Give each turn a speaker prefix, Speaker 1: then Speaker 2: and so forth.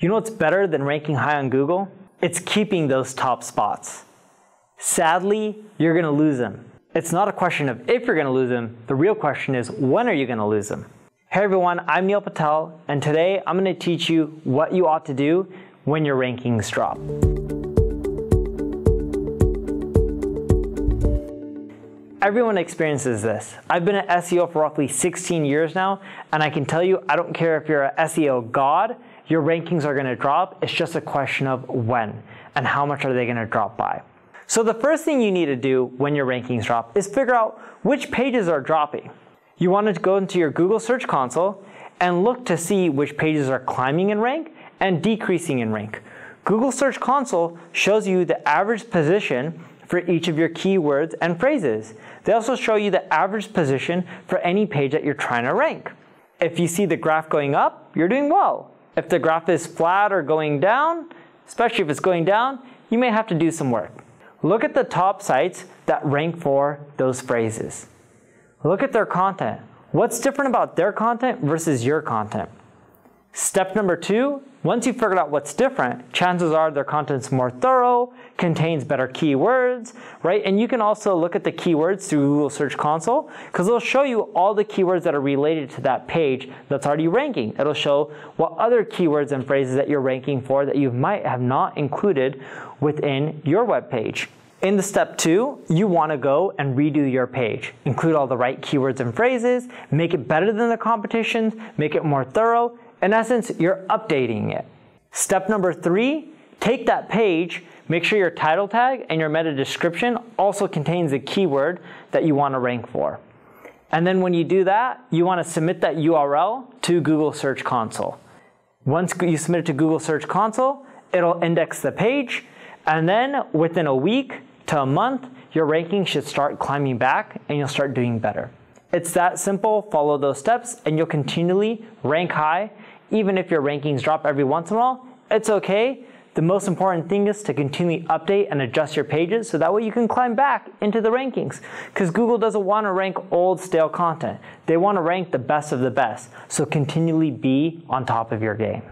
Speaker 1: You know what's better than ranking high on Google? It's keeping those top spots. Sadly, you're gonna lose them. It's not a question of if you're gonna lose them, the real question is when are you gonna lose them? Hey everyone, I'm Neil Patel, and today I'm gonna teach you what you ought to do when your rankings drop. Everyone experiences this. I've been an SEO for roughly 16 years now, and I can tell you, I don't care if you're an SEO god, your rankings are gonna drop. It's just a question of when and how much are they gonna drop by. So the first thing you need to do when your rankings drop is figure out which pages are dropping. You want to go into your Google Search Console and look to see which pages are climbing in rank and decreasing in rank. Google Search Console shows you the average position for each of your keywords and phrases. They also show you the average position for any page that you're trying to rank. If you see the graph going up, you're doing well. If the graph is flat or going down, especially if it's going down, you may have to do some work. Look at the top sites that rank for those phrases. Look at their content. What's different about their content versus your content? Step number two once you've figured out what's different, chances are their content's more thorough, contains better keywords, right? And you can also look at the keywords through Google Search Console because it'll show you all the keywords that are related to that page that's already ranking. It'll show what other keywords and phrases that you're ranking for that you might have not included within your web page. In the step two, you want to go and redo your page. Include all the right keywords and phrases, make it better than the competitions, make it more thorough, in essence, you're updating it. Step number three, take that page, make sure your title tag and your meta description also contains a keyword that you want to rank for. And then when you do that, you want to submit that URL to Google Search Console. Once you submit it to Google Search Console, it'll index the page, and then within a week to a month, your ranking should start climbing back and you'll start doing better. It's that simple, follow those steps, and you'll continually rank high. Even if your rankings drop every once in a while, it's okay. The most important thing is to continually update and adjust your pages so that way you can climb back into the rankings. Because Google doesn't want to rank old, stale content. They want to rank the best of the best. So continually be on top of your game.